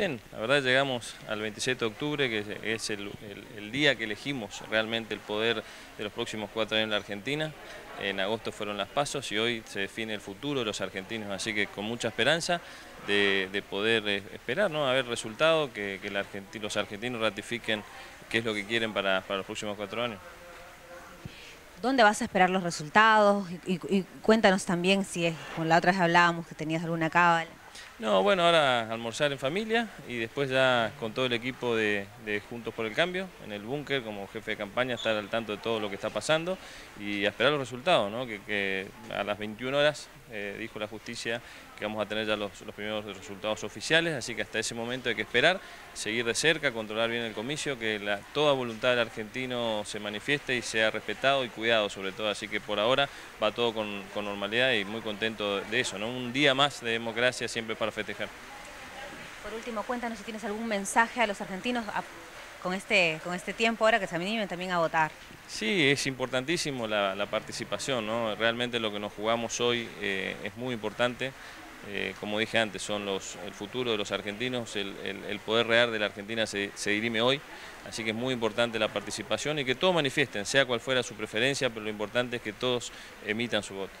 Bien, la verdad llegamos al 27 de octubre, que es el, día que elegimos realmente el poder de los próximos cuatro años en la Argentina. En agosto fueron las pasos y hoy se define el futuro de los argentinos, así que con mucha esperanza de, poder eh, esperar, ¿no? a ver resultado, que, los argentinos ratifiquen qué es lo que quieren para, los próximos cuatro años. ¿Dónde vas a esperar los resultados? Y, cuéntanos también si, es, con la otra vez hablábamos que tenías alguna cábala. No, bueno, ahora almorzar en familia y después ya con todo el equipo de, Juntos por el Cambio, en el búnker como jefe de campaña, estar al tanto de todo lo que está pasando y esperar los resultados, ¿no? que, a las 21 horas eh, dijo la justicia que vamos a tener ya los, primeros resultados oficiales, así que hasta ese momento hay que esperar, seguir de cerca, controlar bien el comicio, que la, toda voluntad del argentino se manifieste y sea respetado y cuidado sobre todo, así que por ahora va todo con, normalidad y muy contento de eso, ¿no? un día más de democracia siempre para festejar. Por último, cuéntanos si tienes algún mensaje a los argentinos con, este, con este tiempo ahora que se animen también a votar. Sí, es importantísimo la, participación, ¿no? realmente lo que nos jugamos hoy eh, es muy importante. Eh, como dije antes, son los, el futuro de los argentinos, el, poder real de la Argentina se, se, dirime hoy, así que es muy importante la participación y que todos manifiesten, sea cual fuera su preferencia, pero lo importante es que todos emitan su voto.